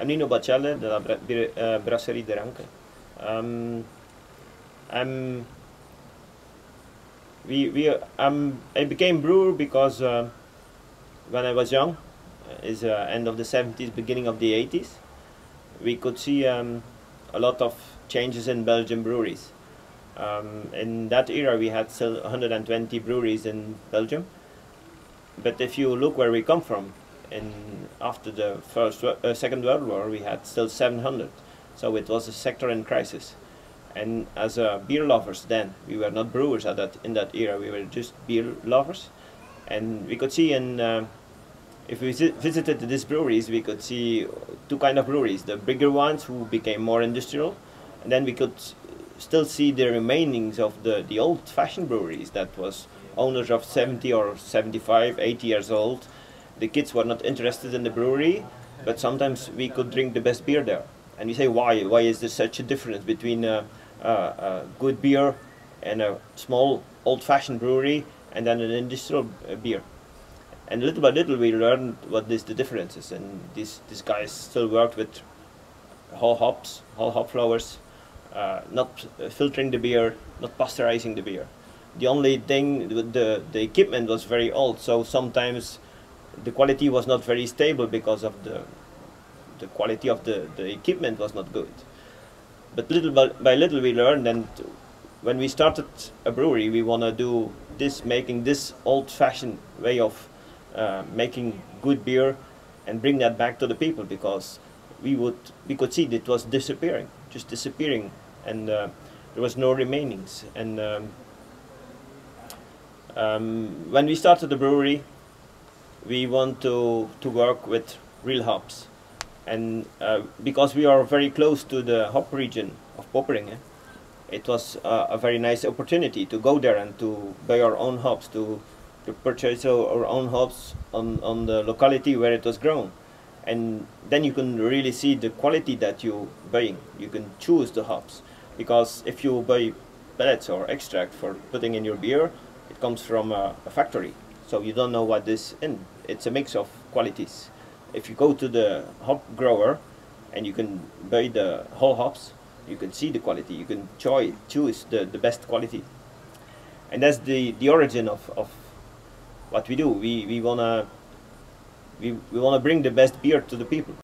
I'm Nino Bacelle della Bra- eh, Brasserie de Ranke. Um, I'm we we I became brewer because uh, when I was young, uh, is uh, end of the 70s, beginning of the 80s, we could see um, a lot of changes in Belgian breweries. Um, in that era, we had still 120 breweries in Belgium. But if you look where we come from, in after the first uh, Second World War, we had still 700. So it was a sector in crisis. And as uh, beer lovers, then we were not brewers at that in that era. We were just beer lovers, and we could see in uh, if we visited these breweries, we could see two kind of breweries: the bigger ones who became more industrial, and then we could still see the remainings of the the old-fashioned breweries that was owners of 70 or 75, 80 years old. The kids were not interested in the brewery, but sometimes we could drink the best beer there. And we say, why? Why is there such a difference between a, a, a good beer and a small old-fashioned brewery and then an industrial uh, beer? And little by little, we learned what is the differences. And these these guys still worked with whole hops, whole hop flowers, uh, not filtering the beer, not pasteurizing the beer. The only thing, the the equipment was very old, so sometimes the quality was not very stable because of the the quality of the, the equipment was not good. But little by, by little we learned, and when we started a brewery, we want to do this, making this old-fashioned way of uh, making good beer, and bring that back to the people because we would we could see that it was disappearing, just disappearing, and uh, there was no remainings. And um, um, when we started the brewery, we want to to work with real hops and uh, because we are very close to the hop region of Poperinge, it was uh, a very nice opportunity to go there and to buy our own hops, to, to purchase our, our own hops on, on the locality where it was grown. And then you can really see the quality that you're buying. You can choose the hops. Because if you buy pellets or extract for putting in your beer, it comes from a, a factory. So you don't know what is in. It's a mix of qualities if you go to the hop grower and you can buy the whole hops, you can see the quality. You can choose the, the best quality. And that's the, the origin of, of what we do. We, we wanna we, we wanna bring the best beer to the people.